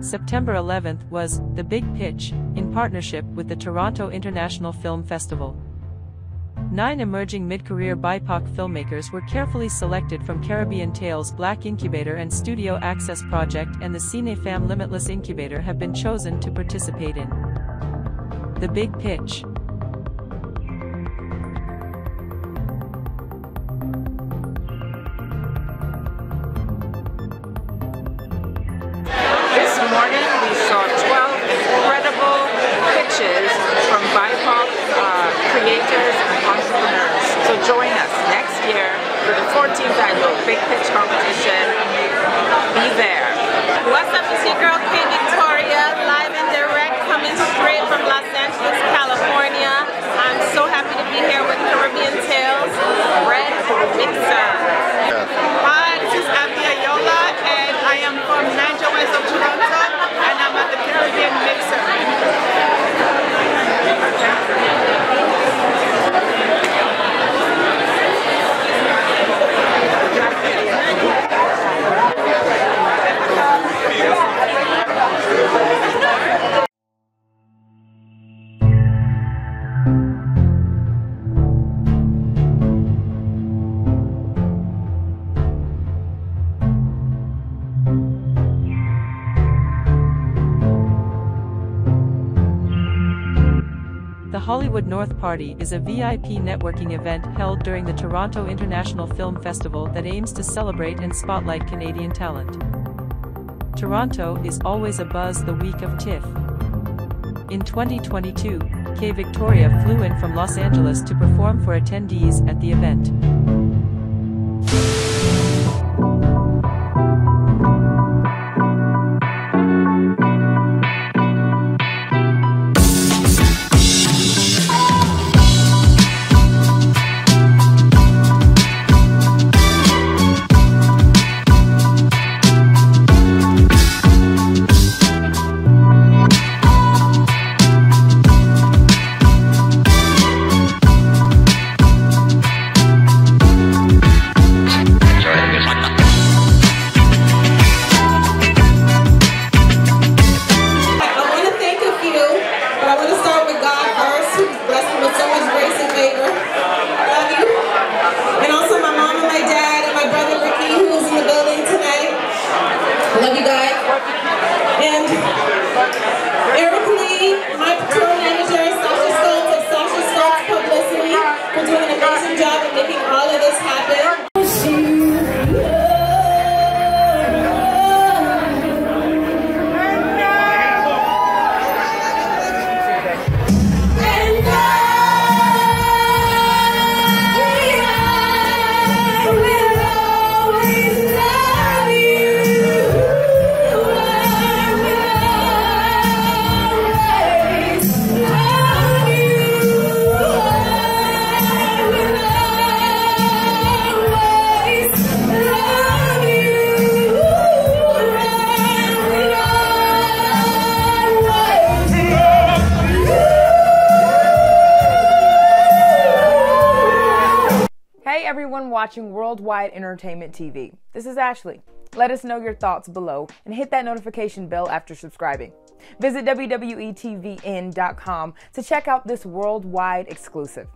September 11th was The Big Pitch, in partnership with the Toronto International Film Festival. Nine emerging mid-career BIPOC filmmakers were carefully selected from Caribbean Tales Black Incubator and Studio Access Project and the Cinefam Limitless Incubator have been chosen to participate in The Big Pitch. From BIPOC uh, creators and entrepreneurs. So join us next year for the 14th annual Big Pitch Competition. Hollywood North Party is a VIP networking event held during the Toronto International Film Festival that aims to celebrate and spotlight Canadian talent. Toronto is always abuzz the week of TIFF. In 2022, K Victoria flew in from Los Angeles to perform for attendees at the event. Eric everyone watching Worldwide Entertainment TV. This is Ashley. Let us know your thoughts below and hit that notification bell after subscribing. Visit WWETVN.com to check out this worldwide exclusive.